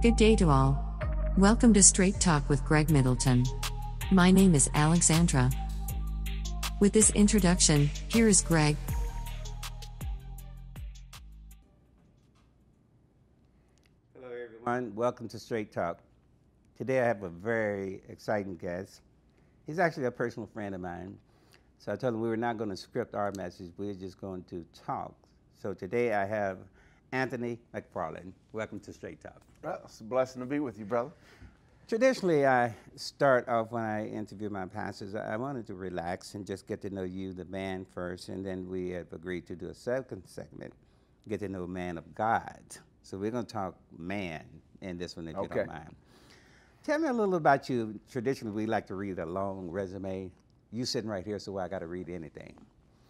Good day to all. Welcome to Straight Talk with Greg Middleton. My name is Alexandra. With this introduction, here is Greg. Hello, everyone. Welcome to Straight Talk. Today I have a very exciting guest. He's actually a personal friend of mine. So I told him we were not going to script our message, we were just going to talk. So today I have Anthony McFarland. Welcome to Straight Talk. Well, it's a blessing to be with you, brother. Traditionally, I start off when I interview my pastors. I wanted to relax and just get to know you, the man, first, and then we have agreed to do a second segment, get to know a man of God. So we're going to talk man in this one, if you Okay. don't mind. Tell me a little about you. Traditionally, we like to read a long resume. You sitting right here, so I got to read anything.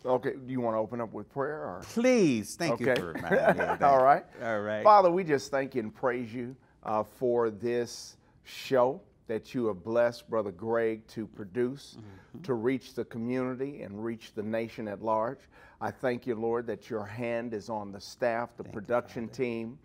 Okay, do you want to open up with prayer? Or? Please, thank you for reminding me. All right. All right. Father, we just thank you and praise you uh, for this show that you have blessed Brother Greg to produce, Mm-hmm. to reach the community and reach the nation at large. I thank you, Lord, that your hand is on the staff, the production team.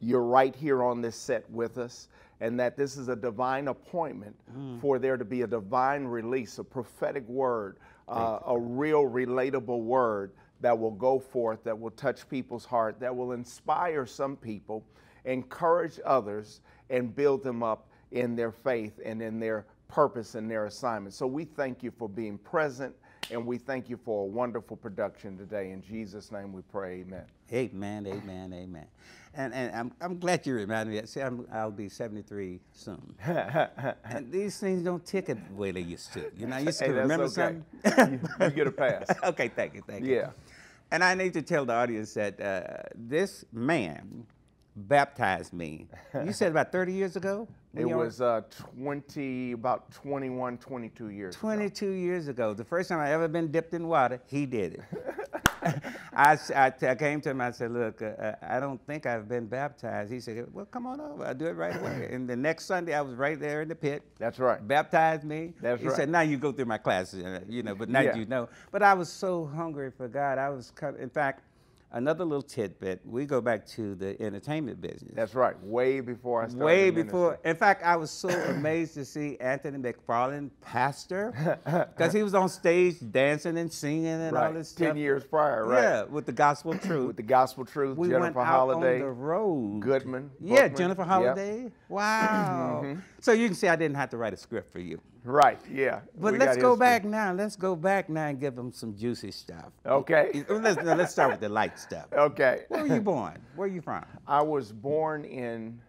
You're right here on this set with us, and that this is a divine appointment Mm. for there to be a divine release, a prophetic word, uh, a real relatable word that will go forth, that will touch people's heart, that will inspire some people, encourage others, and build them up in their faith and in their purpose and their assignment. So we thank you for being present, and we thank you for a wonderful production today. In Jesus' name we pray, amen. Amen, amen, amen. And, and I'm, I'm glad you reminded me. See, I'm, I'll be 73 soon. and these things don't ticket the way they used to. You know, I used to Hey, remember okay. something. you, you get a pass. okay, thank you, thank you. Yeah. And I need to tell the audience that uh, this man baptized me. You said about 30 years ago? It was uh, 20, about 21, 22 years. ago. 22 years ago, the first time I ever been dipped in water, he did it. I came to him, I said, look, uh, uh, I don't think I've been baptized. He said, well, come on over, I'll do it right away. and the next Sunday, I was right there in the pit. That's right. Baptized me. That's he right. said, now you go through my classes, uh, you know, but now Yeah. you know. But I was so hungry for God. I was, in fact, another little tidbit, we go back to the entertainment business. That's right. Way before I started. Way before. In fact, I was so amazed to see Anthony McFarland, pastor, because he was on stage dancing and singing and all this stuff. Ten years prior, right? Yeah, with the gospel truth. With the gospel truth, we Jennifer went out Holliday. on the road. Goodman, Yeah, Bookman, Jennifer yep. Holliday. Wow. Mm-hmm. So you can see I didn't have to write a script for you. Right. Yeah. But let's go history. back now. Let's go back now and give them some juicy stuff. Okay. Let's, let's start with the light stuff. Okay. Where were you born? Where are you from? I was born in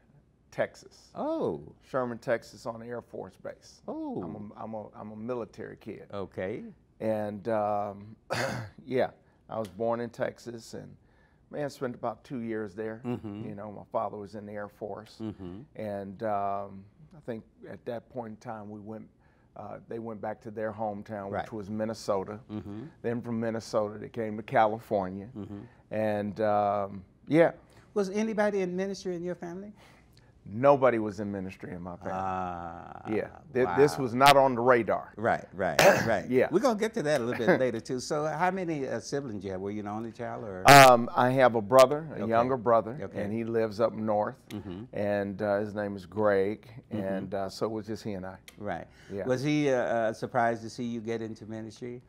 Texas, Oh, Sherman, Texas, on Air Force Base. oh, I'm a, I'm a, I'm a military kid. okay. And um, yeah, I was born in Texas and man, spent about two years there. Mm-hmm. You know, my father was in the Air Force. And um, I think at that point in time, we went, uh, they went back to their hometown, Right. which was Minnesota. Mm-hmm. Then from Minnesota, they came to California. And um, yeah, Was anybody in ministry in your family? Nobody was in ministry in my family. Ah, yeah, Th- this was not on the radar. right, right, right. Yeah. we're gonna get to that a little bit later too. So, how many uh, siblings you have? Were you the only child, or Um, I have a brother, a Okay. younger brother, Okay. Mm-hmm. and he lives up north. And uh, his name is Greg, and uh, so it was just he and I. right? yeah. Was he uh, uh, surprised to see you get into ministry?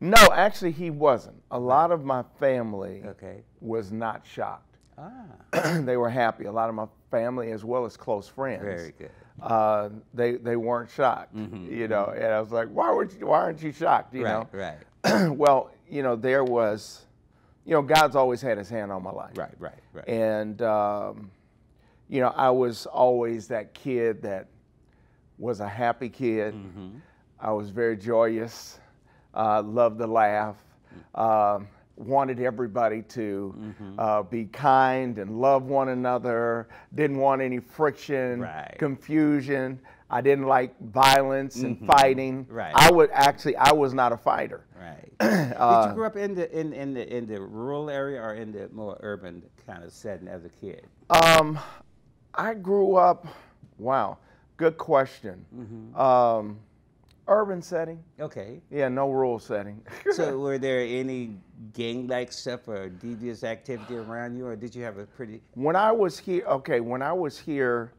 No, actually, he wasn't. A lot of my family Okay. was not shocked. Ah, they were happy. A lot of my family, as well as close friends, very good. uh, they they weren't shocked. You know, and I was like, why weren't you, why aren't you shocked? You right, know, right, well, you know, there was, you know, God's always had His hand on my life. right, right, right. And, um, you know, I was always that kid that was a happy kid. Mm-hmm. I was very joyous, uh, loved to laugh, um, wanted everybody to Mm-hmm. uh, be kind and love one another, didn't want any friction, Right. confusion. I didn't like violence and fighting. Mm-hmm. Right. I would actually, I was not a fighter. Right. Uh, Did you grow up in the in, in the in the rural area or in the more urban kind of setting as a kid? Um, I grew up. Wow, good question. Um, Urban setting. Okay. Yeah, no rural setting. so were there any gang-like stuff or devious activity around you, or did you have a pretty? When I was here, okay, when I was here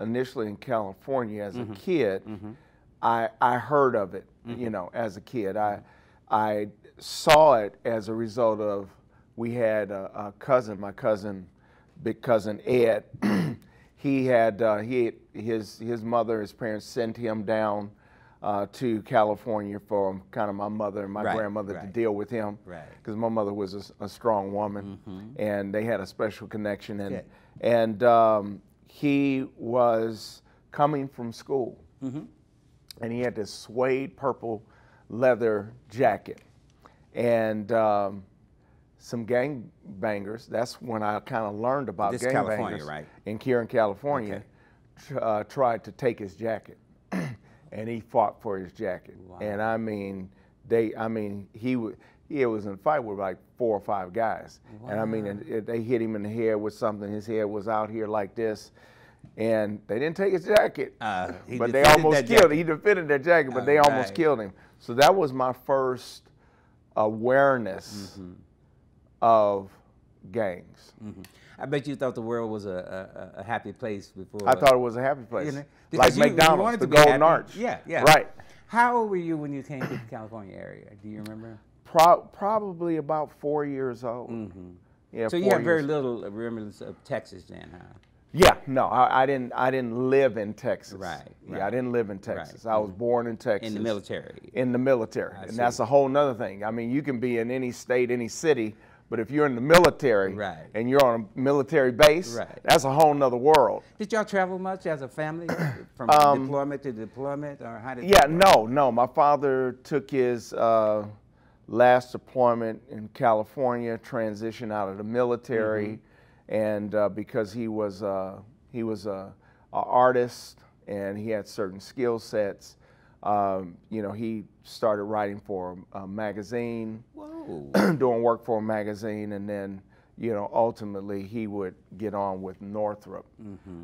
initially in California as Mm-hmm. a kid, I I heard of it. You know, as a kid, I I saw it as a result of we had a, a cousin, my cousin, big cousin Ed. he had uh, he his his mother, his parents sent him down. Uh, to California for kind of my mother and my Right, grandmother to deal with him Right. because my mother was a strong woman, and they had a special connection. And Yeah. and um, he was coming from school, and he had this suede purple leather jacket, and um, some gang bangers. That's when I kind of learned about This gang California, bangers right? in here in California. tr- uh, tried to take his jacket, and he fought for his jacket. And I mean, they, I mean, he he was in a fight with like four or five guys, and I mean, they hit him in the head with something. His head was out here like this, and they didn't take his jacket, Uh, but they almost killed. jacket. He defended that jacket, but they All almost right. killed him. So that was my first awareness Mm-hmm. of gangs. I bet you thought the world was a, a, a happy place before. I thought it was a happy place, you know, like you- you McDonald's, wanted the Golden happy. Arch. Yeah, yeah. Right. How old were you when you came to the California area? Do you remember? Pro- probably about four years old. Yeah, Mm. So you have very little remembrance of Texas then, huh? Yeah, no, I, I didn't. I didn't live in Texas. Right, Yeah, I didn't live in Texas. I was born in Texas. In the military. In the military, I and see. that's a whole nother thing. I mean, you can be in any state, any city, but if you're in the military Right. and you're on a military base, Right. that's a whole nother world. Did y'all travel much as a family from deployment to deployment, or how did? Um, Yeah, no, no. My father took his uh, last deployment in California, transitioned out of the military, and uh, because he was uh, he was a, a artist and he had certain skill sets, um, you know, he started writing for a, magazine, doing work for a magazine, and then. You know, ultimately he would get on with Northrop,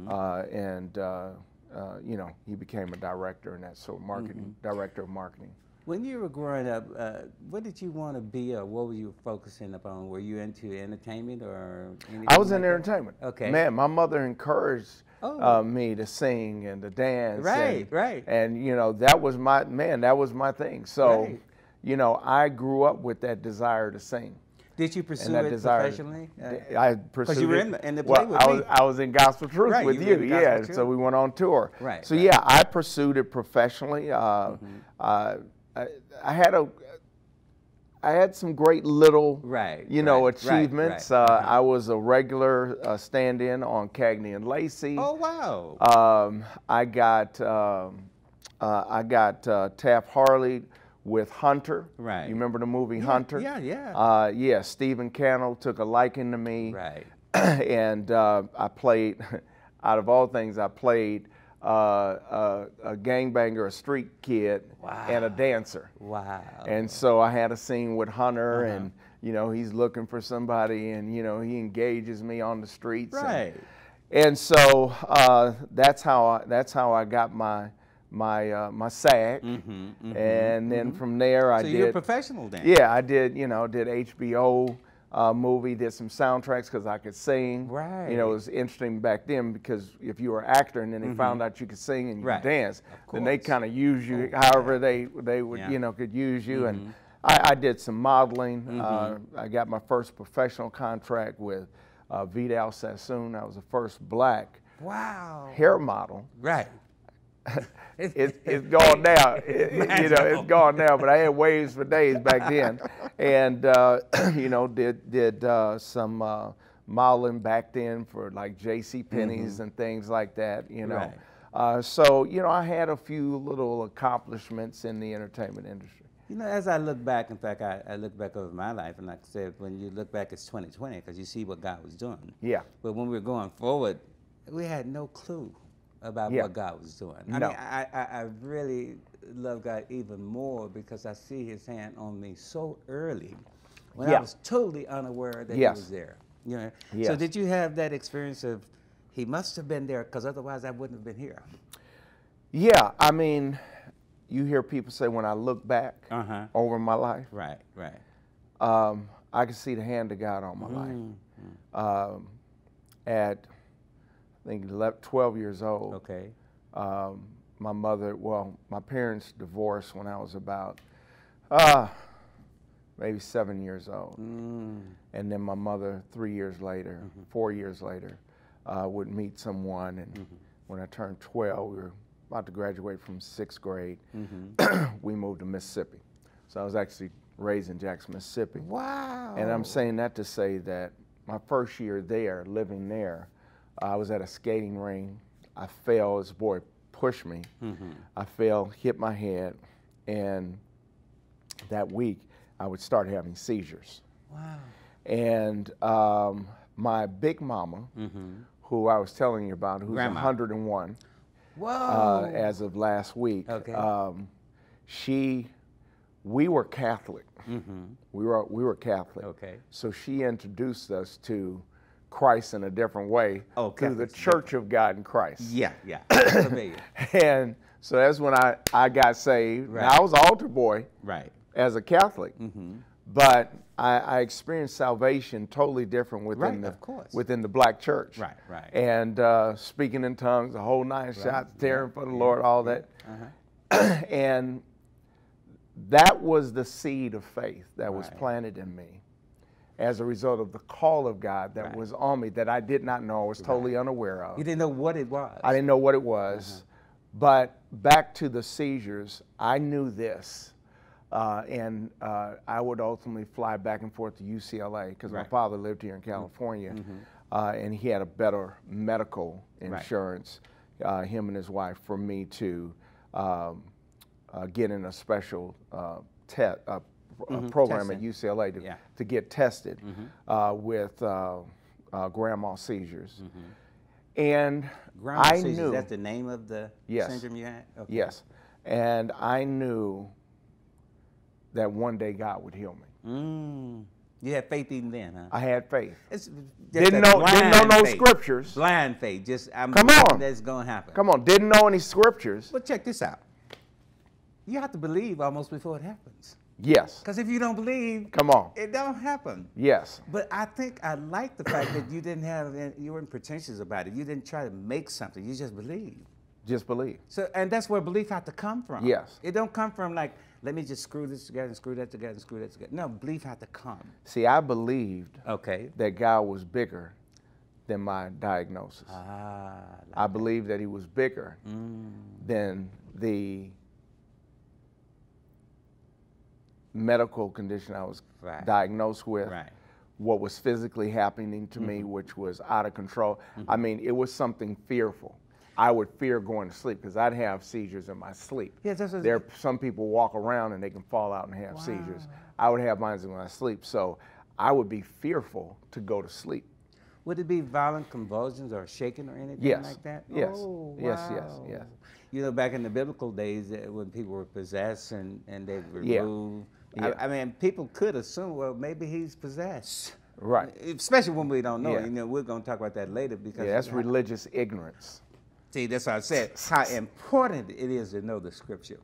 uh, and uh, uh, you know he became a director and that sort of marketing director of marketing. When you were growing up, uh, what did you want to be, or what were you focusing upon? Were you into entertainment or? Anything I was like in that? entertainment. Okay. Man, my mother encouraged Oh. uh, me to sing and to dance. Right, and, right. And you know that was my man. That was my thing. So, Right. you know, I grew up with that desire to sing. Did you pursue that it desire. professionally? Uh, I pursued Because you were it. in the- in the well, play with I was, me. I was in Gospel Truth Right, with you you. were in Gospel yeah. Truth. So we went on tour. Right, So right. Yeah, I pursued it professionally. Uh, uh, I, I had a. I had some great little, Right, you know, right, right, achievements. right. Uh, Uh-huh. I was a regular uh, stand-in on Cagney and Lacey. oh wow. Um, I got um, uh, I got uh, Taft Hartley with Hunter. Right. You remember the movie Yeah, Hunter? yeah, yeah. Uh, yeah. Stephen Cannell took a liking to me. right. and uh, I played. Out of all things, I played uh, a, a gangbanger, a street kid, and a dancer. Wow. And so I had a scene with Hunter, Uh-huh. and you know he's looking for somebody, and you know he engages me on the streets. and- Right. And, so uh, that's how I, that's how I got my my uh, my SAG, and then from there I Mm-hmm, so did. you're a professional then. Yeah, I did. You know, did HBO uh, movie, did some soundtracks because I could sing. Right. You know, it was interesting back then because if you were an actor and then they found out you could sing and you Mm-hmm. Right. could dance, then they kind of use you however they they would Yeah. you know could use you. Mm-hmm. And I, I did some modeling. Uh, I got my first professional contract with uh, Vidal Sassoon. I was the first black Wow. hair model Right. it's, it's gone now. It- you know, it's gone now. But I had waves for days back then, and uh, you know, did did uh, some uh, modeling back then for like J.C. Penney's and things like that. You know, Right. uh, so you know, I had a few little accomplishments in the entertainment industry. You know, as I look back, in fact, I, I look back over my life, and like I said, when you look back, it's 2020 because you see what God was doing. Yeah. But when we were going forward, we had no clue about Yeah. what God was doing. I No. mean, I, I, I really love God even more because I see His hand on me so early when I was totally unaware that Yes. He was there. You know. So did you have that experience of He must have been there because otherwise I wouldn't have been here. Yeah, I mean, you hear people say, when I look back Uh-huh. over my life, Right, right. um, I can see the hand of God on my life. Um, at, I think, 11, 12 years old, Okay. um, my mother, well, my parents divorced when I was about, uh, maybe seven years old. Mm. And then my mother, three years later, four years later, uh, would meet someone. And when I turned 12, we were about to graduate from sixth grade. we moved to Mississippi. So I was actually raised in Jackson, Mississippi. Wow. And I'm saying that to say that my first year there, living there, I was at a skating ring. I fell. This boy pushed me. I fell, hit my head, and that week I would start having seizures. Wow. And um, my big mama, who I was telling you about, who's Grandma. 101 Whoa. uh, as of last week, Okay. um, she, we were Catholic. We were we were Catholic. Okay. So she introduced us to Christ in a different way Oh, through the Church of God in Christ. yeah, yeah. Familiar. And so that's when I, I got saved. Now, I was an altar boy Right. as a Catholic, but I, I experienced salvation totally different within Right, the of course. within the black church. Right, right. And uh, speaking in tongues, the whole nine shots, tearing for the Lord, all that. Uh-huh. and that was the seed of faith that was planted in me as a result of the call of God that Right. was on me that I did not know, I was totally unaware of. You didn't know what it was. I didn't know what it was. Uh-huh. But back to the seizures, I knew this. Uh, and uh, I would ultimately fly back and forth to UCLA because my father lived here in California uh, and he had a better medical Right. insurance, uh, him and his wife, for me to um, uh, get in a special uh, te- uh, a program at. UCLA to, Yeah. to get tested uh, with uh, uh, grand mal seizures. And Grandma I seizures, knew, That's the name of the Yes. syndrome you had? Okay. yes, and I knew that one day God would heal me. Mm. You had faith even then, huh? I had faith. It's Didn't know- didn't know no faith. scriptures. Blind faith. Just I'm Come on. That's gonna happen. Come on, didn't know any scriptures. But check this out. You have to believe almost before it happens. Yes. Because if you don't believe, Come on. it don't happen. Yes. But I think I like the fact that you didn't have, you weren't pretentious about it. You didn't try to make something. You just believe. Just believe. So, and that's where belief had to come from. Yes. It don't come from like, let me just screw this together and screw that together and screw that together. No, belief had to come. See, I believed Okay. that God was bigger than my diagnosis. Ah, I believed that He was bigger Mm. than the medical condition I was Right. diagnosed with. Right. What was physically happening to Mm-hmm. me, which was out of control. I mean, it was something fearful. I would fear going to sleep because I'd have seizures in my sleep. Yeah, that's what- there. Some people walk around and they can fall out and have seizures. I would have mine in my sleep, so I would be fearful to go to sleep. Would it be violent convulsions or shaking or anything Yes. like that? Yes. Oh, Yes, yes, wow. yes. You know, back in the biblical days, uh, when people were possessed and, and they were Yeah. removed, Yeah. I, I mean, people could assume, well, maybe he's possessed. Right. Especially when we don't know. Yeah. You know, we're going to talk about that later because Yeah, that's religious ignorance. See, that's why I said how important it is to know the scripture.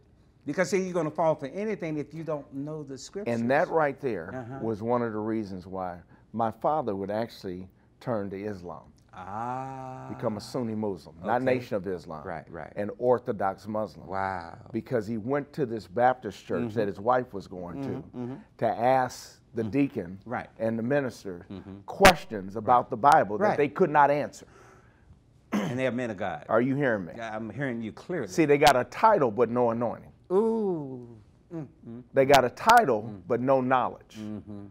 Because see, you're going to fall for anything if you don't know the scripture. And that right there Uh-huh. was one of the reasons why my father would actually turn to Islam, ah, become a Sunni Muslim, not Okay. Nation of Islam, Right, right. an Orthodox Muslim. wow. Because he went to this Baptist church Mm-hmm. that his wife was going to to ask the deacon Mm-hmm. Right. Mm-hmm. and the minister questions about the Bible that Right. they could not answer. and they are men of God. Are you hearing me? I'm hearing you clearly. See, they got a title but no anointing. Ooh. Mm-hmm. They got a title mm-hmm. but no knowledge. Mm-hmm.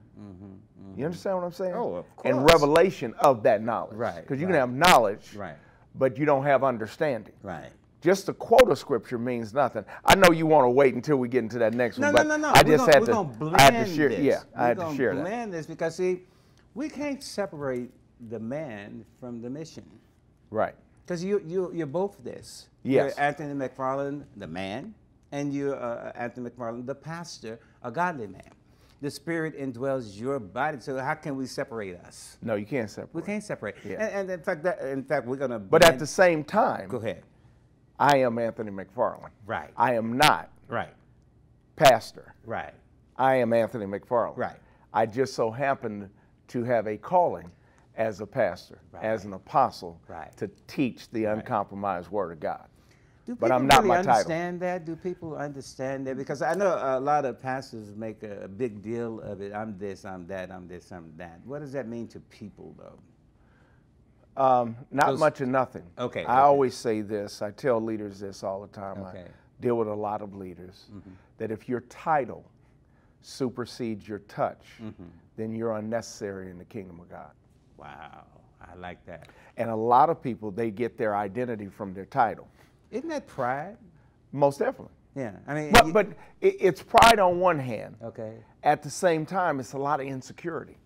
You understand what I'm saying? Oh, of course. And revelation of that knowledge. Right, Because you right. can have knowledge, Right. but you don't have understanding. Right. Just to quote a scripture means nothing. I know you want to wait until we get into that next No, one, no, but no, no. I just had to. blend I had to share. This. Yeah, I we're had to share that. blend this because see, we can't separate the man from the mission. Right. Because you, you, you're both this. Yes. You're Anthony McFarland, the man, and you're uh, Anthony McFarland, the pastor, a godly man. The Spirit indwells your body. So how can we separate us? No, you can't separate. We can't separate. Yeah. And, and in fact, that, in fact, we're gonna. But at the same time, go ahead. I am Anthony McFarland. Right. I am not Right. pastor. Right. I am Anthony McFarland. Right. I just so happened to have a calling as a pastor, as an apostle, Right. to teach the uncompromised Word of God. Do But I'm not really my title. understand that? Do people understand that? Because I know a lot of pastors make a, a big deal of it. I'm this, I'm that, I'm this, I'm that. What does that mean to people, though? Um, not Those- much or nothing. Okay, I okay. always say this. I tell leaders this all the time. Okay. Mm-hmm. I deal with a lot of leaders that if your title supersedes your touch, Mm-hmm. then you're unnecessary in the kingdom of God. Wow, I like that. And a lot of people they get their identity from their title. Isn't that pride? Most definitely. Yeah, I mean, But you- but it, it's pride on one hand. okay. At the same time, it's a lot of insecurity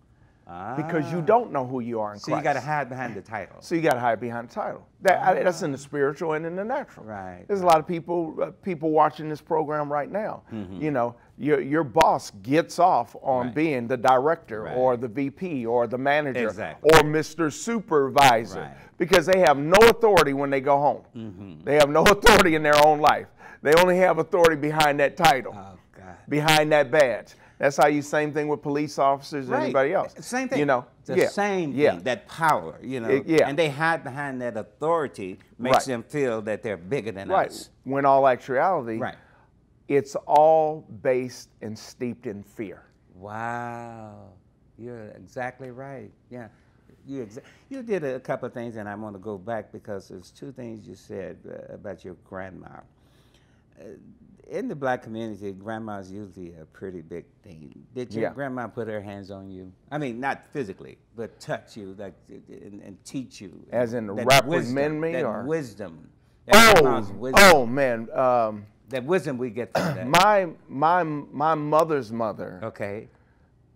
because you Ah. don't know who you are in So you got to hide behind the title. So you got to hide behind the title. That, I- that's in the spiritual and in the natural. Right, There's a lot of people uh, people watching this program right now. Mm-hmm. You know, your your boss gets off on Right. being the director Right. or the VP or the manager Exactly. or Mr. Supervisor Right. because they have no authority when they go home. Mm-hmm. They have no authority in their own life. They only have authority behind that title, Oh God. behind that badge. That's how you same thing with police officers and anybody else. Same thing. You know, the yeah. same yeah. thing. That power, you know. It- yeah. And they hide behind that authority, makes them feel that they're bigger than Right. us. When all actuality, Right. It's all based and steeped in fear. Wow, you're exactly right. Yeah, you exa- you did a couple of things, and I want to go back because there's two things you said uh, about your grandma. Uh, in the black community, grandma is usually a pretty big thing. Did your Yeah. grandma put her hands on you? I mean, not physically, but touch you, like, and, and teach you. As in reprimand me, that or- wisdom. that Oh, wisdom, oh man, um, that wisdom we get from that. my my my mother's mother, okay,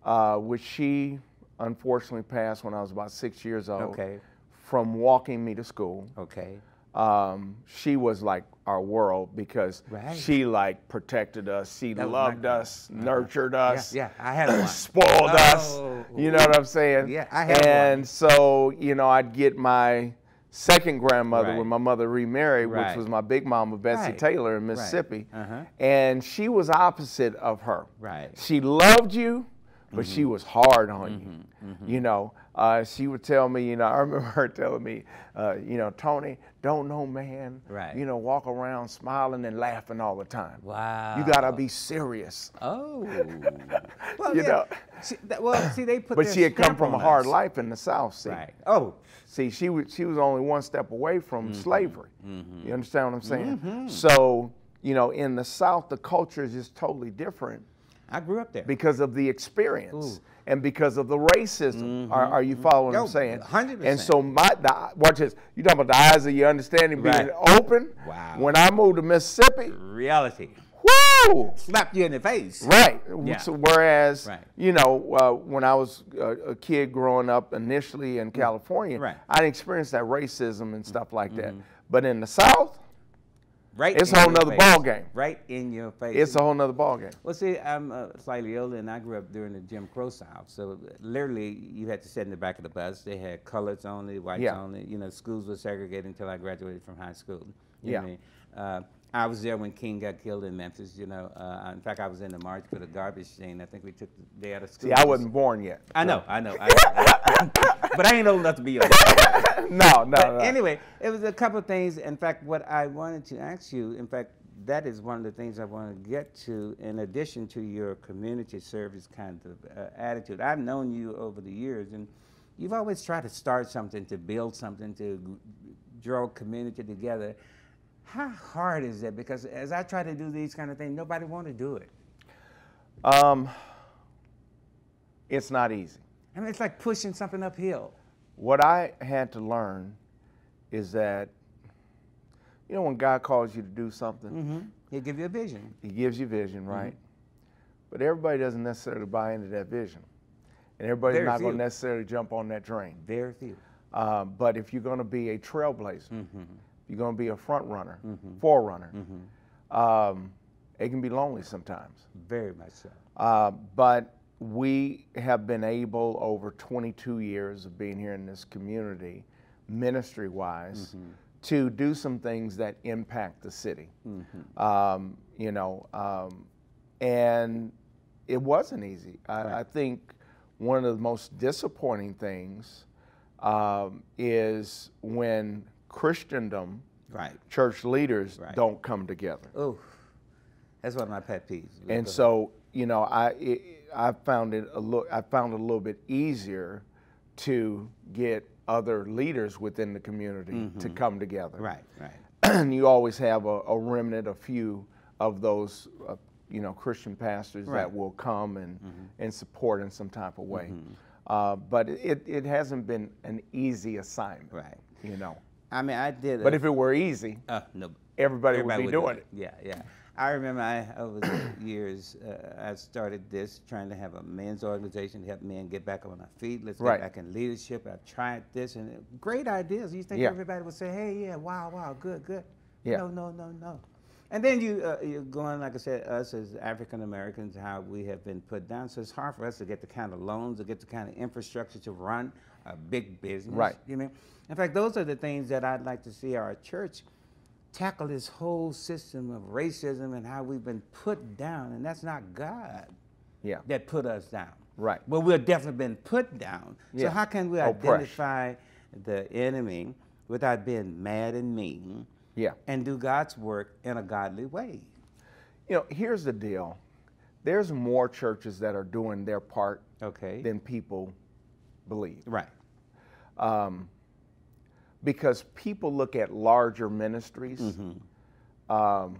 uh, which she unfortunately passed when I was about six years old. Okay. From walking me to school, okay. um, she was like our world because Right. she like protected us. She That loved us, nurtured us. yeah, I had one. spoiled us. Oh, You know what I'm saying? Yeah, I had And one. so, you know, I'd get my second grandmother Right. when my mother remarried, Right. which was my big mama, Betsy Right. Taylor in Mississippi. Uh-huh. And she was opposite of her. Right. She loved you, but she Mm-hmm. was hard on you. You know, uh, she would tell me, you know, I remember her telling me, uh, you know, Tony, don't know man, Right. you know, walk around smiling and laughing all the time. Wow. You gotta be serious. Oh. Well, You yeah. know. See, that, well, see, they put But she had come from a hard life in the South. See, Right. Oh. see, she was she was only one step away from Mm-hmm. slavery. You understand what I'm saying? So, you know, in the South, the culture is just totally different I grew up there. because of the experience and because of the racism. Are, are you following what I'm Yo, saying? 100%. And so my the, watch this. You talking about the eyes of your understanding being Right. open? Wow. When I moved to Mississippi, Reality. whoo! Slapped you in the face. Right. Yeah. So whereas, Right. you know, uh, when I was a, a kid growing up initially in California, Mm. Right. I didn't experience that racism and stuff like that. But in the South, Right. It's a whole nother face. ball game. Right in your face. it's a whole nother ballgame. Well, see, I'm uh, slightly older, and I grew up during the Jim Crow South. So uh, literally, you had to sit in the back of the bus. They had colors only, whites Yeah. only. You know, schools were segregated until I graduated from high school. You know Yeah. what I mean? Uh, I was there when King got killed in Memphis. You know, uh, in fact, I was in the march for the garbage thing. I think we took the day out of school. See, I wasn't born yet. I know, I know, I know. but I ain't old enough to be old. No, no, no. anyway, it was a couple of things. In fact, what I wanted to ask you, in fact, that is one of the things I want to get to, in addition to your community service kind of uh, attitude. I've known you over the years, and you've always tried to start something, to build something, to draw community together. How hard is that? Because as I try to do these kind of things, nobody want to do it. Um, it's not easy. I mean, it's like pushing something uphill. What I had to learn is that, you know, when God calls you to do something, Mm-hmm. He'll give you a vision. He gives you vision, right? But everybody doesn't necessarily buy into that vision. And everybody's Very not going to necessarily jump on that train. Very few. Um, but if you're going to be a trailblazer, Mm-hmm. You're going to be a front runner, forerunner, um, it can be lonely sometimes. Very much so. Uh, but we have been able over 22 years of being here in this community, ministry wise, to do some things that impact the city. Um, you know, um, and it wasn't easy. I, I think one of the most disappointing things um, is when Christendom, Right. church leaders, Right. don't come together. Oh, that's one of my pet peeves. And so, you know, I it, I found it a little I found it a little bit easier to get other leaders within the community to come together. right, right. and you always have a, a remnant, a few of those, uh, you know, Christian pastors Right. that will come and and support in some type of way. Uh, but it, it hasn't been an easy assignment, Right. You know, I mean, I did. but a- if it were easy, uh, no, everybody, would be do doing it. Yeah, yeah. I remember I over the years uh, I started this trying to have a men's organization to help men get back on our feet. Let's Right. get back in leadership. I tried this and great ideas. You think Yeah. everybody would say, "Hey, yeah, wow, wow, good, good." Yeah. No, no, no, no. And then you uh, you're going like I said, us as African Americans, how we have been put down. So it's hard for us to get the kind of loans, to get the kind of infrastructure to run a big business. Right. You mean? In fact, those are the things that I'd like to see our church tackle this whole system of racism and how we've been put down, and that's not God Yeah. that put us down. Right. But we've definitely been put down. So how can we oh, Oppression. identify the enemy without being mad and mean Yeah. and do God's work in a godly way? You know, here's the deal. There's more churches that are doing their part Okay. than people believe. right. Because people look at larger ministries Mm-hmm. um,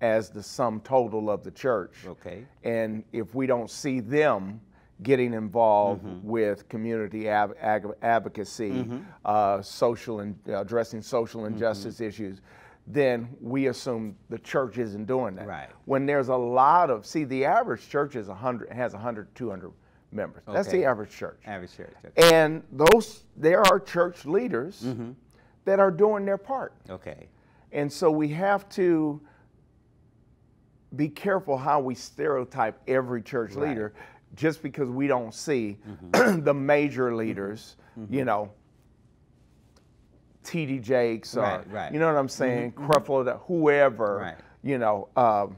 as the sum total of the church. Okay. And if we don't see them getting involved Mm-hmm. with community ab- ag- advocacy, Mm-hmm. uh, social and addressing social injustice issues, then we assume the church isn't doing that. Right. When there's a lot of see, the average church is 100 has 100 200 members. That's the average church. Average church. Okay. And those there are church leaders Mm-hmm. that are doing their part. okay. And so we have to be careful how we stereotype every church Right. leader just because we don't see Mm-hmm. the major leaders, you know, TD Jakes or, Right, right. you know what I'm saying, Creflo, whoever, Right. you know, um,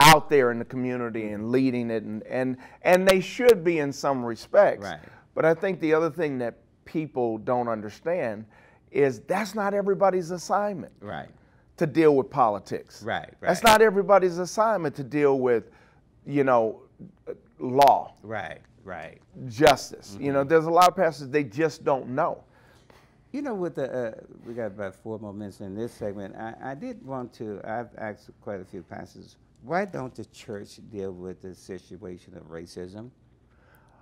out there in the community and leading it, and, and, and they should be in some respects. Right. But I think the other thing that people don't understand is that's not everybody's assignment Right. to deal with politics. Right, That's not everybody's assignment to deal with, you know, law, Right. Right. justice. You know, Mm-hmm. there's a lot of pastors they just don't know. You know, with the uh, we got about four more minutes in this segment. I, I did want to. I've asked quite a few pastors. Why don't the church deal with the situation of racism?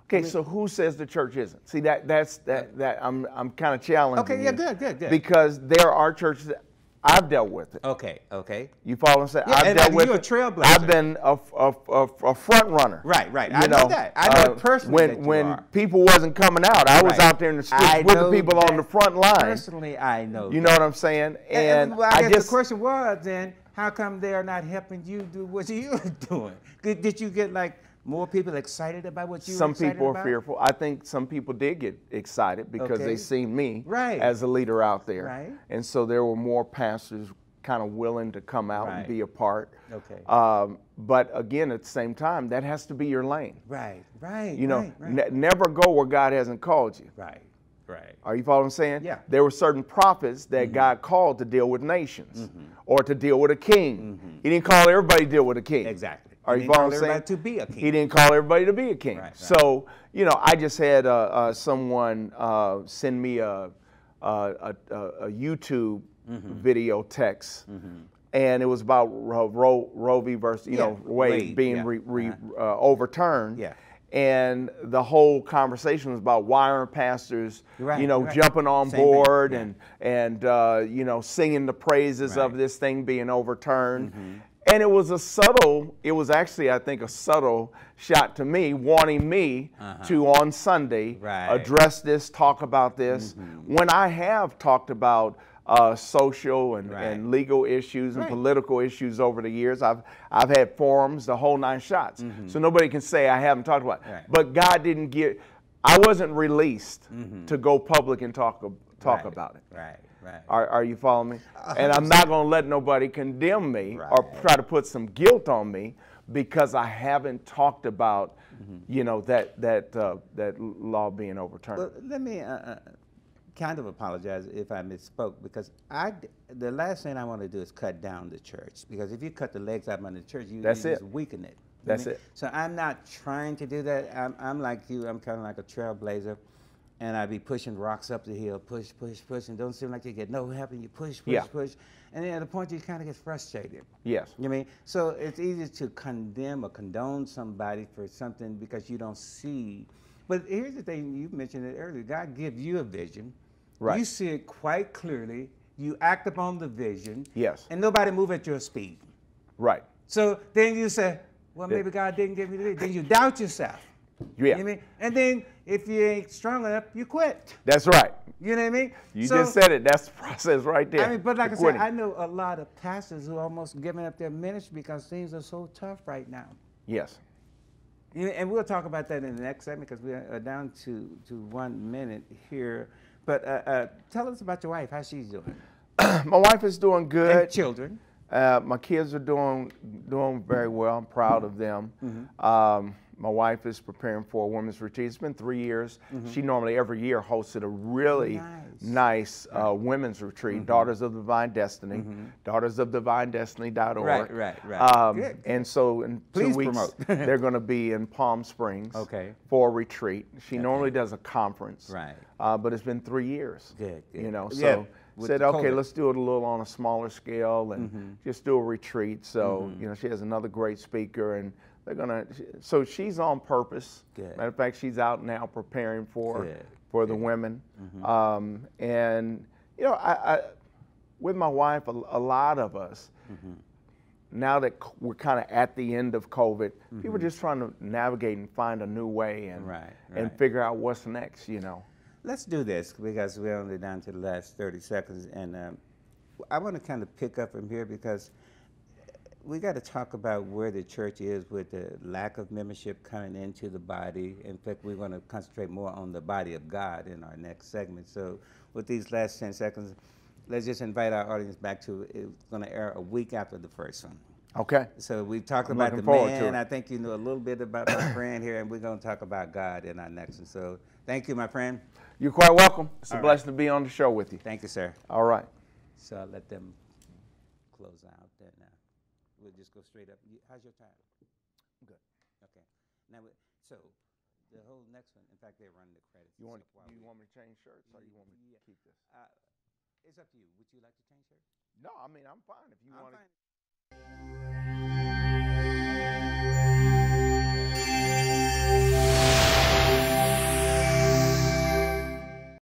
Okay, so who says the church isn't? See that that's that that I'm I'm kind of challenging. Okay, yeah, good, good, good. Because there are churches that I've dealt with it. Okay, okay. You follow what I'm saying? Yeah, I've and dealt I- with you're a trailblazer. I've been a, a, a, a front runner. Right, right. You I know that. I know uh, it personally When when are. people wasn't coming out, I was Right. out there in the streets with the people on the front line. Personally, I know. You that. know what I'm saying? And, And well, I, I guess just the question was then, how come they are not helping you do what you're doing? Did, did you get like more people excited about what you? were some people are about? fearful. I think some people did get excited because Okay. they seen me Right. as a leader out there. Right. And so there were more pastors kind of willing to come out Right. and be a part. Okay. Um, but again, at the same time, that has to be your lane. Right, right. You know, right, right. ne- never go where God hasn't called you. right, right. Are you following what I'm saying? Yeah. There were certain prophets that Mm-hmm. God called to deal with nations or to deal with a king. He didn't call everybody to deal with a king. Mm-hmm. Exactly. Are He you following what I'm saying? to be a king. He didn't call everybody to be a king. Right, right. So, you know, I just had uh, uh, someone uh, send me a, a, a, a YouTube Mm-hmm. video text. And it was about Roe, Roe, Roe v. versus, you Yeah, know, Wade, Wade, being yeah, re, re, uh-huh. uh, overturned. Yeah. And the whole conversation was about why aren't pastors, Right, you know, right. jumping on Same board yeah. and and uh, you know singing the praises of Right. Mm-hmm. this thing being overturned. And it was a subtle. It was actually, I think, a subtle shot to me, wanting me to on Sunday Uh-huh. Mm-hmm. address this, talk about this, when I have talked about. Uh, social and, Right. and legal issues and Right. political issues over the years. I've I've had forums, the whole nine shots. Mm-hmm. So nobody can say I haven't talked about it. Right. But God didn't give. I wasn't released to go public and talk talk Mm-hmm. About it. Right, Right. Are, are you following me? And I'm not going to let nobody condemn me or try to put some guilt on me because I haven't talked about, Mm-hmm. you know, that that uh, that law being overturned. Well, let me uh, uh, kind of apologize if I misspoke because I the last thing I want to do is cut down the church because if you cut the legs out of the church, you, That's you it. just weaken it. You That's mean? it. So I'm not trying to do that. I'm, I'm like you. I'm kind of like a trailblazer. And I be pushing rocks up the hill, push, push, push, and don't seem like you get no help, and you push, push, Yeah. push, and then at a point you kind of get frustrated. yes. You know I mean? So it's easy to condemn or condone somebody for something because you don't see. But here's the thing, you mentioned it earlier. God gives you a vision. Right. You see it quite clearly. You act upon the vision. Yes. And nobody move at your speed. Right. So then you say, well, maybe God didn't give me the vision. Then you doubt yourself. You Yeah. know what I mean? And then if you ain't strong enough, you quit. That's right. You know what I mean? You So- just said it. That's the process right there. I mean, but like I said. I know a lot of pastors who are almost giving up their ministry because things are so tough right now. yes. You know, and we'll talk about that in the next segment because we are down to, to one minute here. But uh, uh, tell us about your wife, how she's doing, My wife is doing and good. children. Uh, my kids are doing doing very well. I'm proud of them. Mm-hmm. Um, my wife is preparing for a women's retreat. It's been three years. She normally every year hosted a really Nice. nice uh, women's retreat, Daughters of Divine Destiny, Daughters of Divine Destiny.org. Right, right, right. Um, Good, And so in Please two weeks, they're going to be in Palm Springs Okay. for a retreat. She normally does a conference. Right. Uh, but it's been three years. Good, You know, so Yeah, said, okay, let's do it a little on a smaller scale and Mm-hmm. just do a retreat. So, you know, she has another great speaker and they're gonna. So she's on purpose. Good. Matter of fact, she's out now preparing for Good, Mm-hmm. for the women. Um, and you know, I, I with my wife, a, a lot of us. Mm-hmm. Now that we're kind of at the end of COVID, people Mm-hmm. are just trying to navigate and find a new way and Right, and figure out what's next. You know. Let's do this because we're only down to the last 30 seconds. And um, I want to kind of pick up from here because we got to talk about where the church is with the lack of membership coming into the body. In fact, we're going to concentrate more on the body of God in our next segment. So, with these last 10 seconds, let's just invite our audience back to it's going to air a week after the first one. Okay. So we talked I'm about the looking forward to man. I think you know a little bit about my friend here, and we're going to talk about God in our next one. So thank you, my friend. You're quite welcome. It's a All right. blessing to be on the show with you. Thank you, sir. All right. So I'll let them close out we'll just go straight up. How's your time? Good. Okay. Now, so the whole next one. In fact, they're running the credits. You want? You we, want me to change shirts, or you want me yeah. to keep this? Uh, it's up to you. Would you like to change shirts? No, I mean I'm fine. If you want to.